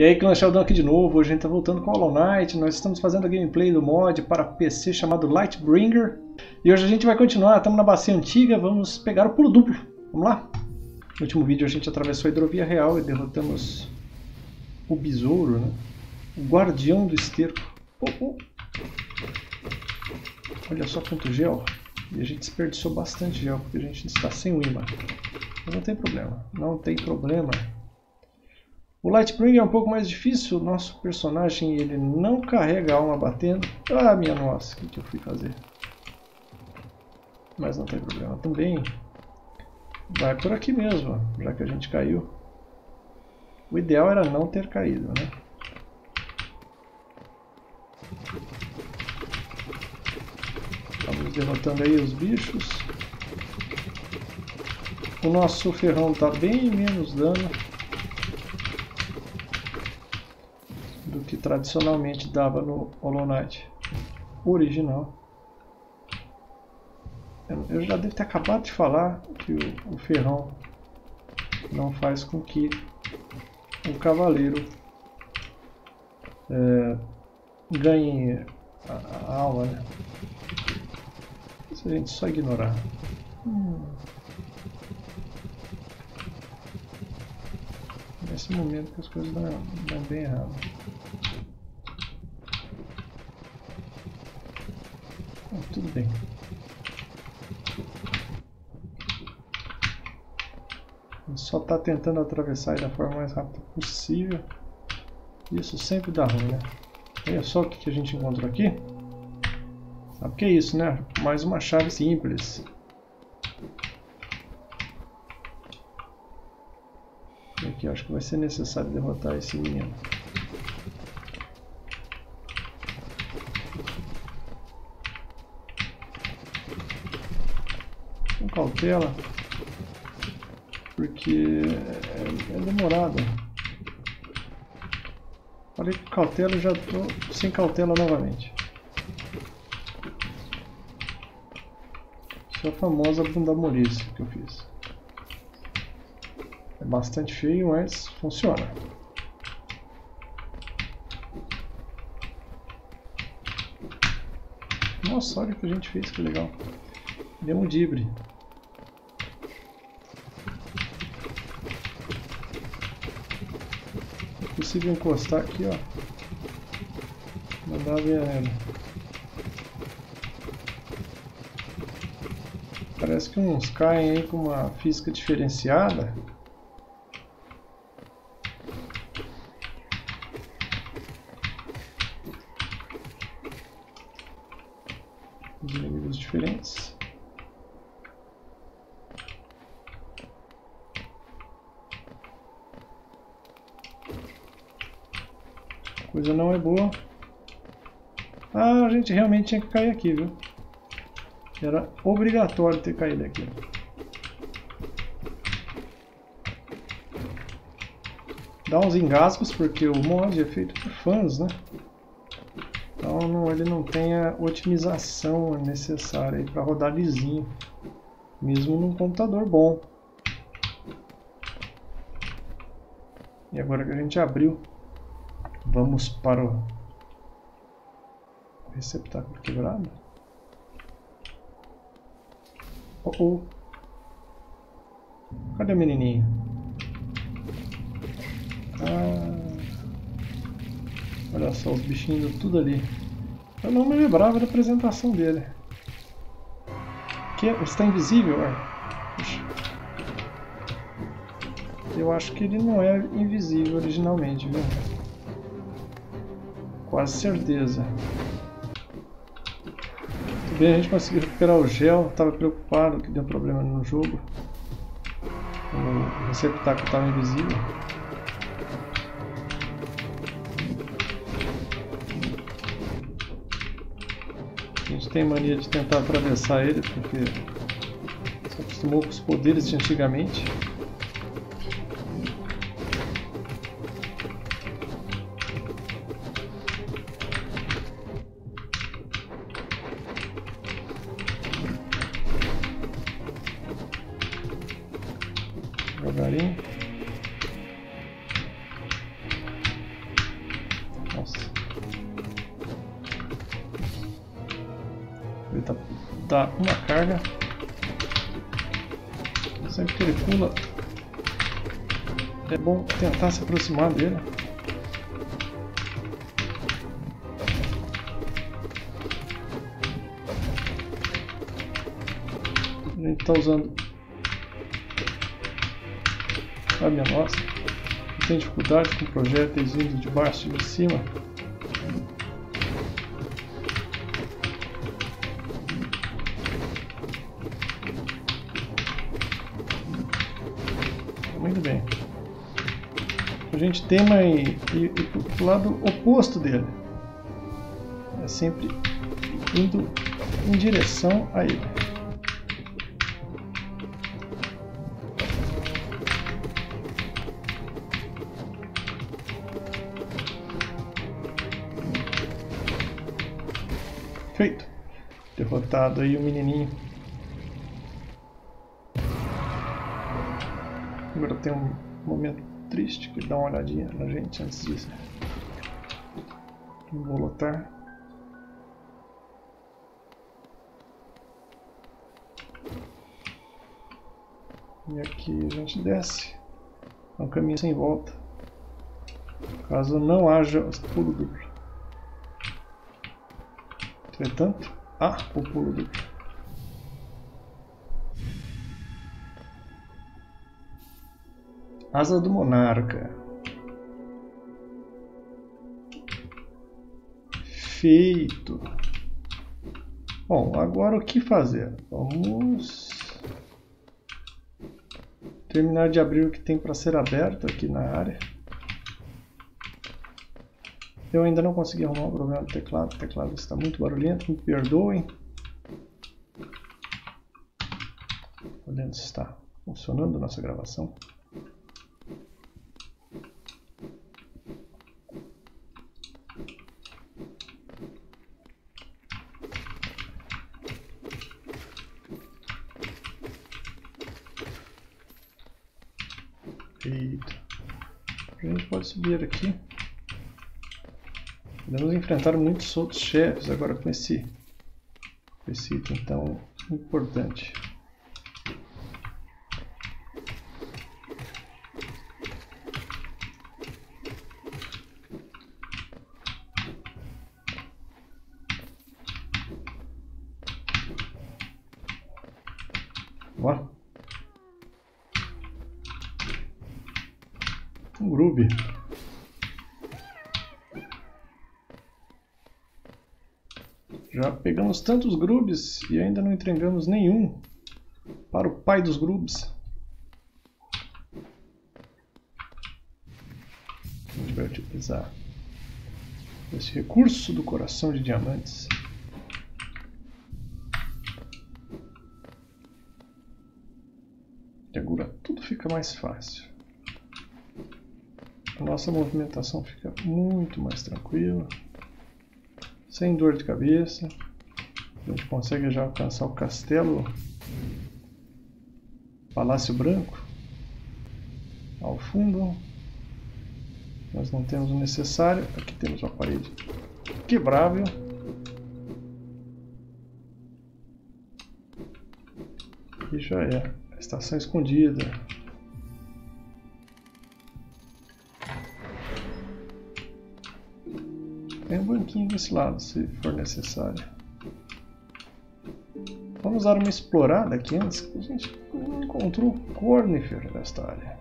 E aí, Clã Sheldon aqui de novo, hoje a gente tá voltando com Hollow Knight, nós estamos fazendo a gameplay do mod para PC chamado Lightbringer. E hoje a gente vai continuar, estamos na bacia antiga, vamos pegar o pulo duplo, vamos lá? No último vídeo a gente atravessou a hidrovia real e derrotamos o besouro, né? O guardião do esterco. Oh, oh. Olha só quanto gel. E a gente desperdiçou bastante gel, porque a gente está sem o imã. Mas não tem problema, não tem problema. O Lightbringer é um pouco mais difícil, o nosso personagem ele não carrega a alma batendo. Ah, minha nossa, o que, que eu fui fazer? Mas não tem problema também. Vai por aqui mesmo, já que a gente caiu. O ideal era não ter caído, né? Estamos derrotando aí os bichos. O nosso ferrão está bem menos dano. que tradicionalmente dava no Hollow Knight original. Eu já devo ter acabado de falar que o, o ferrão não faz com que o cavaleiro é, ganhe a, a alma. Né? Se a gente só ignorar. Hum. Nesse momento que as coisas dão, dão bem errado. tudo bem. Ele só está tentando atravessar da forma mais rápida possível. Isso sempre dá ruim, né? Olha só o que, a gente encontrou aqui. Sabe o que é isso, né? Mais uma chave simples. E aqui acho que vai ser necessário derrotar esse menino. cautela, porque é, é demorado. Falei com cautela e já estou sem cautela novamente. Isso é a famosa bunda molice que eu fiz. É bastante feio, mas funciona. Nossa, olha o que a gente fez, que legal. Deu um dibre. Possível encostar aqui, ó. Mandar veneno. Parece que uns caem aí com uma física diferenciada. Os inimigos diferentes. Coisa não é boa. Ah, a gente realmente tinha que cair aqui, viu? Era obrigatório ter caído aqui. Dá uns engasgos, porque o mod é feito por fãs, né? Então não, ele não tem a otimização necessária para rodar lisinho. Mesmo num computador bom. E agora que a gente abriu Vamos para o receptáculo quebrado. Oh, oh. Cadê o menininho? Ah, olha só os bichinhos tudo ali. Eu não me lembrava da apresentação dele. Que está invisível, Eu acho que ele não é invisível originalmente, viu? Quase certeza. Tudo bem, a gente conseguiu recuperar o gel. Estava preocupado que deu problema no jogo. O receptáculo estava invisível. A gente tem mania de tentar atravessar ele porque se acostumou com os poderes de antigamente. Nossa. Ele tá, tá uma carga. Sempre que ele pula, é bom tentar se aproximar dele. A gente está usando a minha nossa. Tem dificuldade com projéteis vindo de baixo e de cima. Muito bem. A gente tema e ir para o lado oposto dele. É sempre indo em direção a ele. Derrotado aí o menininho. Agora tem um momento triste que dá uma olhadinha na gente antes disso. Vou lotar. E aqui a gente desce. É um caminho sem volta. Caso não haja pulo duplo. Entretanto, há o pulo duplo. Asa do Monarca. Feito. Bom, agora o que fazer? Vamos terminar de abrir o que tem para ser aberto aqui na área. Eu ainda não consegui arrumar o problema do teclado. O teclado está muito barulhento, me perdoem. Se está funcionando a nossa gravação. Eita. A gente pode subir aqui. Podemos enfrentar muitos outros chefes agora com esse, esse item tão importante. Ó. Um grube. Já pegamos tantos grubes e ainda não entregamos nenhum para o pai dos grubes. A gente vai utilizar esse recurso do coração de diamantes. E agora tudo fica mais fácil. A nossa movimentação fica muito mais tranquila sem dor de cabeça. A gente consegue já alcançar o castelo Palácio Branco ao fundo. Nós não temos o necessário. Aqui temos uma parede quebrável. E já é a estação escondida. Tem um banquinho desse lado, se for necessário. Vamos dar uma explorada aqui antes, que a gente não encontrou Cornifer nesta área.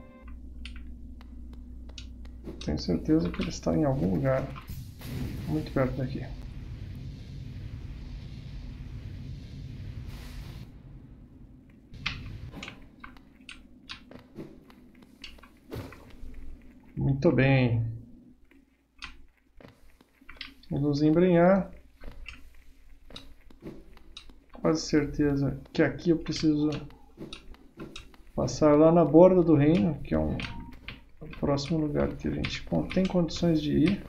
Tenho certeza que ele está em algum lugar muito perto daqui. Muito bem. Vamos embrenhar. Quase certeza que aqui eu preciso passar lá na borda do reino, que é um o próximo lugar que a gente tem condições de ir.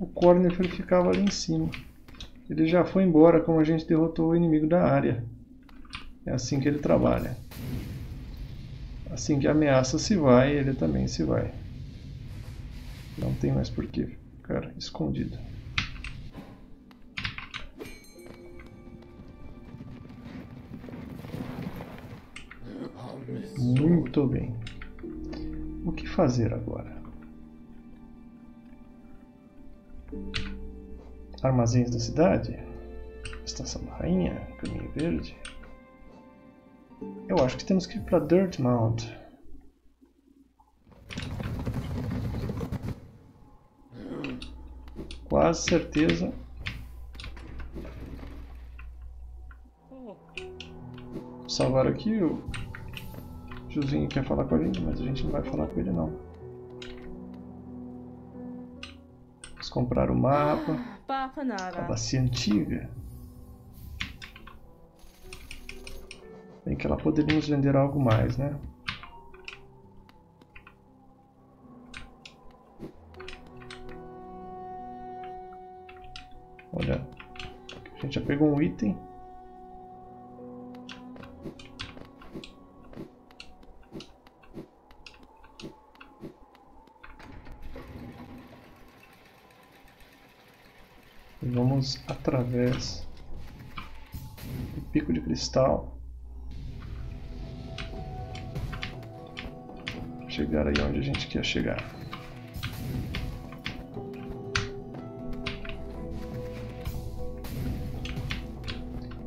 O Cornifer ficava ali em cima. Ele já foi embora como a gente derrotou o inimigo da área. É assim que ele trabalha. Assim que a ameaça se vai, ele também se vai. Não tem mais porquê ficar escondido. Muito bem. O que fazer agora? Armazéns da cidade? Estação da Rainha? Caminho Verde? Eu acho que temos que ir para Dirtmount. Quase certeza. Vou salvar aqui o tiozinho quer falar com a gente, mas a gente não vai falar com ele não. Vamos comprar o mapa. A bacia antiga. Bem que ela poderia nos vender algo mais, né? Olha, a gente já pegou um item. E vamos através do pico de cristal aí onde a gente quer chegar.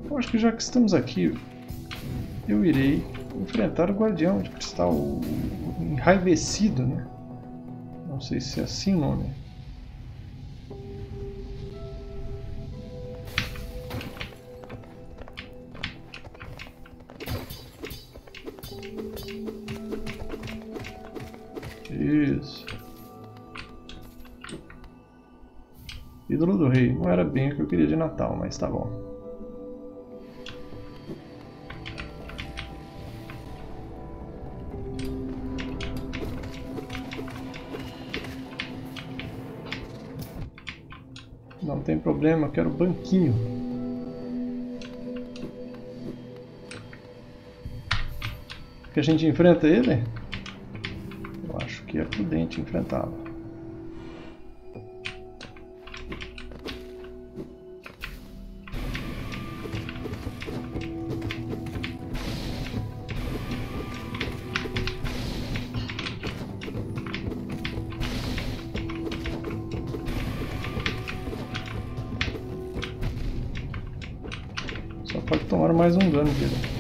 Eu acho que já que estamos aqui, eu irei enfrentar o guardião de cristal enraivecido, né? Não sei se é assim o nome. Isso. Ídolo do rei. Não era bem o que eu queria de Natal, mas tá bom. Não tem problema, quero banquinho. Que a gente enfrenta ele? Que é prudente enfrentá-lo. Só pode tomar mais um dano dele.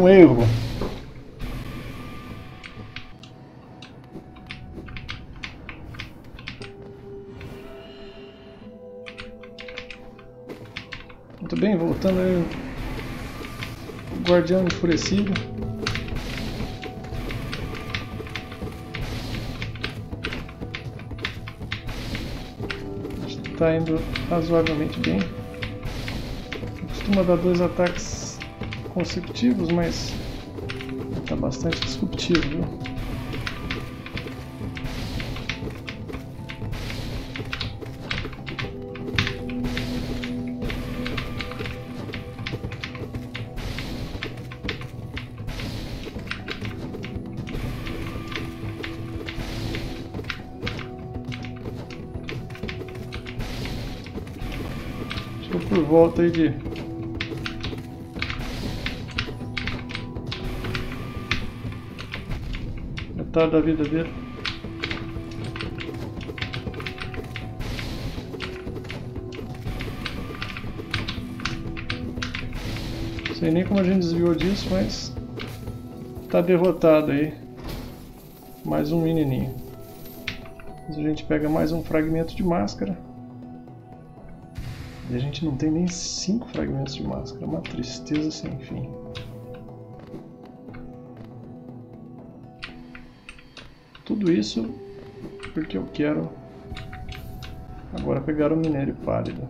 Um erro. Muito bem, voltando aí. O guardião enfurecido. Está indo razoavelmente bem costuma dar dois ataques consecutivos, mas está bastante disruptivo, viu? por volta aí de metade da vida dele. Não sei nem como a gente desviou disso, mas tá derrotado aí. Mais um menininho. Mas a gente pega mais um fragmento de máscara. E a gente não tem nem cinco fragmentos de máscara. Uma tristeza sem fim. Tudo isso porque eu quero agora pegar o minério pálido.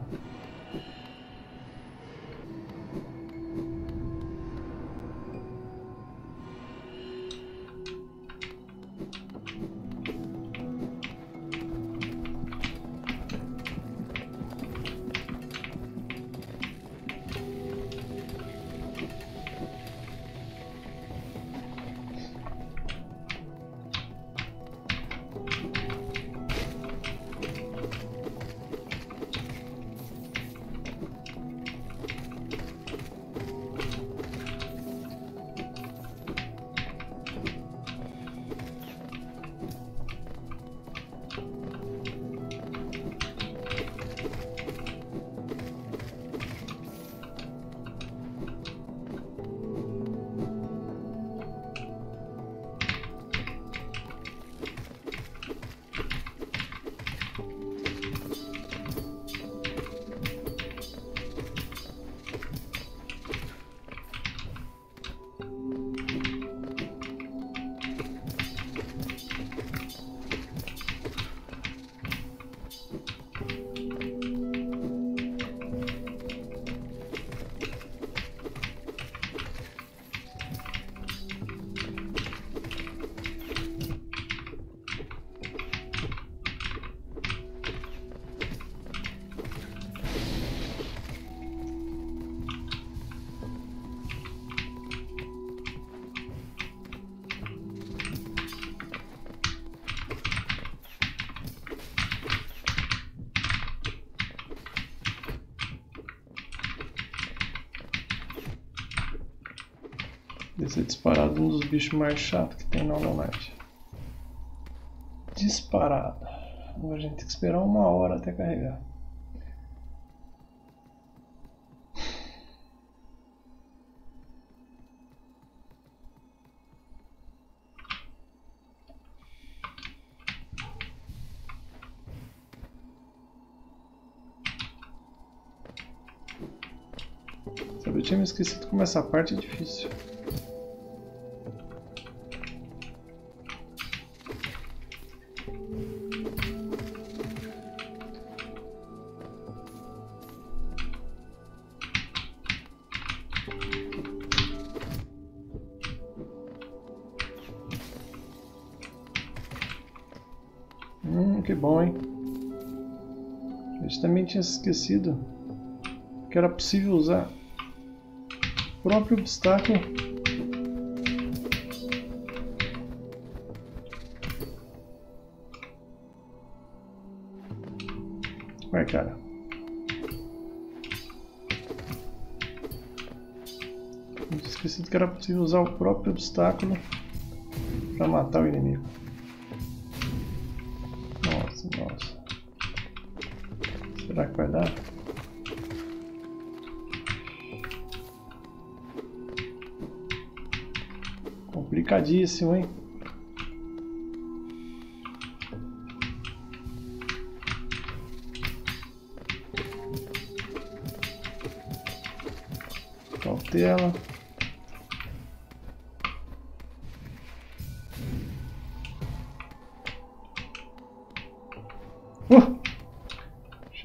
Deve disparado um dos bichos mais chatos que tem na Hollow Knight. Disparado. Agora a gente tem que esperar uma hora até carregar. Eu tinha me esquecido como essa parte é difícil. Esquecido que era possível usar próprio obstáculo. Vai, cara. Esqueci que era possível usar o próprio obstáculo para matar o inimigo. Será que vai dar? Complicadíssimo, hein? Cautela.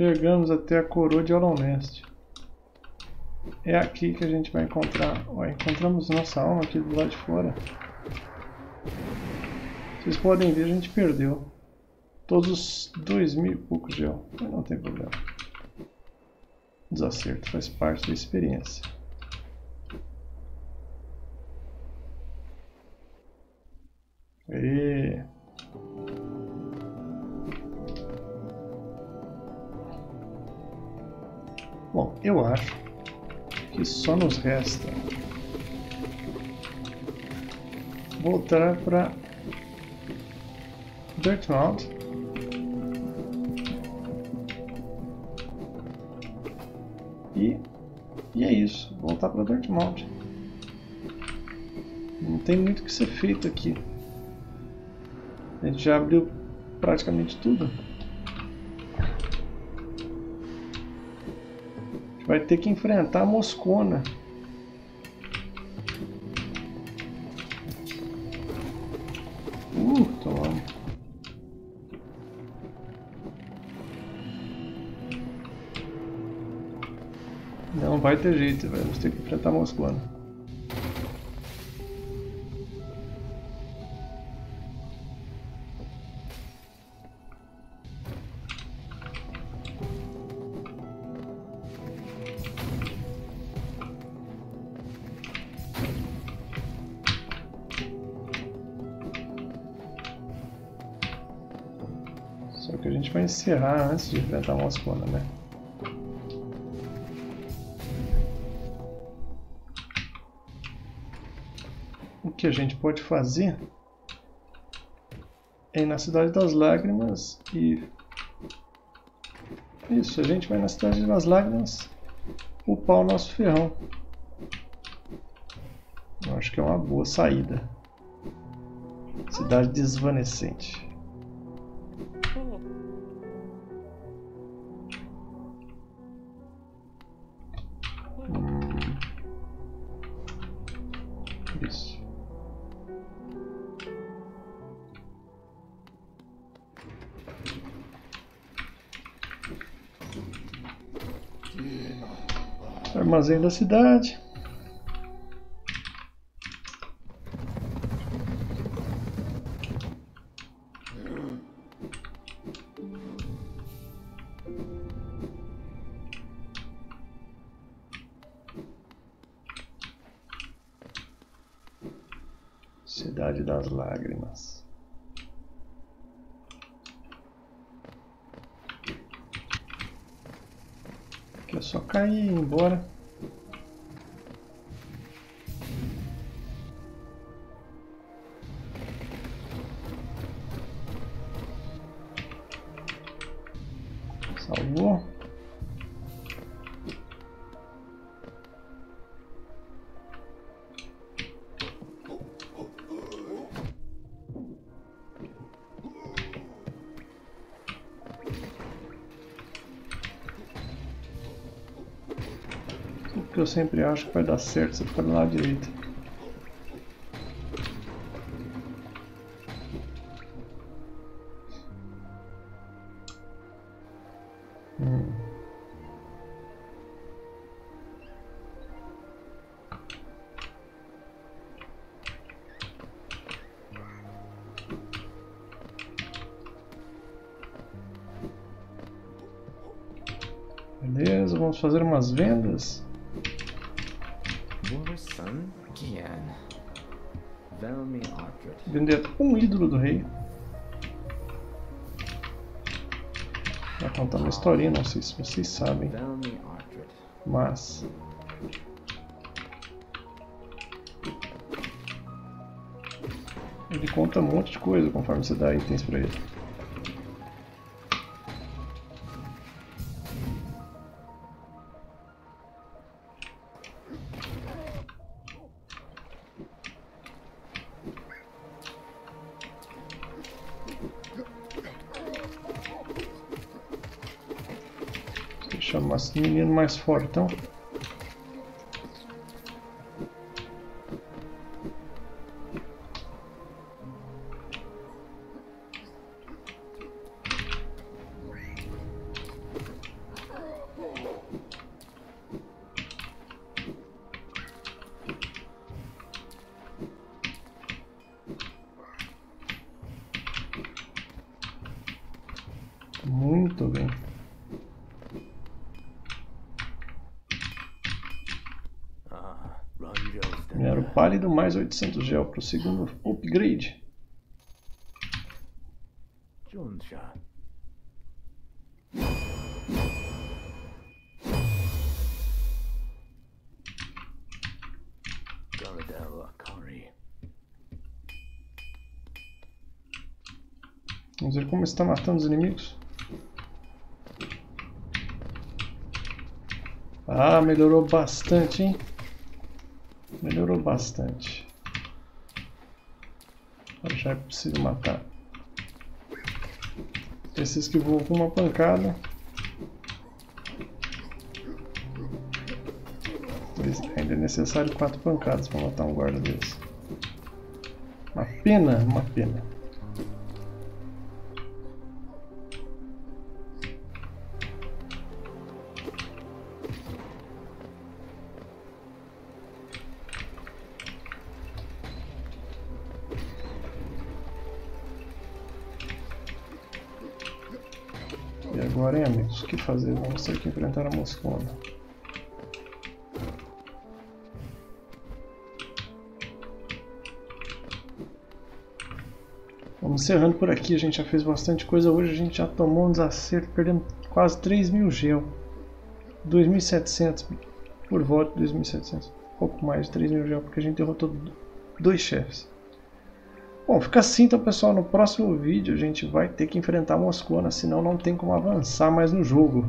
Chegamos até a coroa de Oloneste. É aqui que a gente vai encontrar. Ó, encontramos nossa alma aqui do lado de fora. Vocês podem ver, a gente perdeu todos os dois mil e poucos de alma. Não tem problema. Desacerto faz parte da experiência. E... Bom, eu acho que só nos resta voltar para Dirtmouth. E, e é isso, voltar para Dirtmouth. Não tem muito o que ser feito aqui. A gente já abriu praticamente tudo vai ter que enfrentar a Moscona. Uh, toma. Não vai ter jeito, vamos ter que enfrentar a Moscona. Encerrar antes de enfrentar uma Moscona, né? O que a gente pode fazer é ir na Cidade das Lágrimas e... Isso, a gente vai na Cidade das Lágrimas upar o nosso ferrão. Eu acho que é uma boa saída. Cidade desvanecente. Armazém da cidade. Cidade das Lágrimas. só cair e ir embora. Salvou. Sempre acho que vai dar certo se ficar do lado direito. Hum. Beleza, vamos fazer umas vendas. Vender um ídolo do rei. Vai contar uma historinha, não sei se vocês sabem. Mas... Ele conta um monte de coisa conforme você dá itens pra ele. Mais fortão. Muito Pálido mais 800 gel para o segundo upgrade. Vamos ver como está matando os inimigos. Ah, melhorou bastante, hein? Melhorou bastante. Agora já é possível matar. Esses que voam com uma pancada. Ainda é necessário quatro pancadas para matar um guarda desse. Uma pena, uma pena. Agora, hein, amigos? O que fazer? Vamos ter que enfrentar a moscona. Vamos encerrando por aqui. A gente já fez bastante coisa hoje. A gente já tomou um desacerto, perdendo quase 3 mil gel. 2.700 por volta de 2.700. Pouco mais de 3 mil gel, porque a gente derrotou dois chefes. Bom, fica assim então pessoal, no próximo vídeo a gente vai ter que enfrentar Moscona, senão não tem como avançar mais no jogo.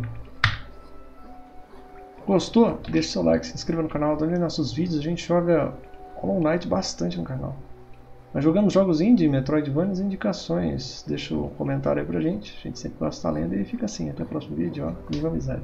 Gostou? Deixe seu like, se inscreva no canal, dê nossos vídeos, a gente joga Hollow Knight bastante no canal. Nós jogamos jogos indie, Metroidvanias e indicações. Deixa o um comentário aí pra gente, a gente sempre gosta de estar lendo e fica assim, até o próximo vídeo, ó, viva amizade.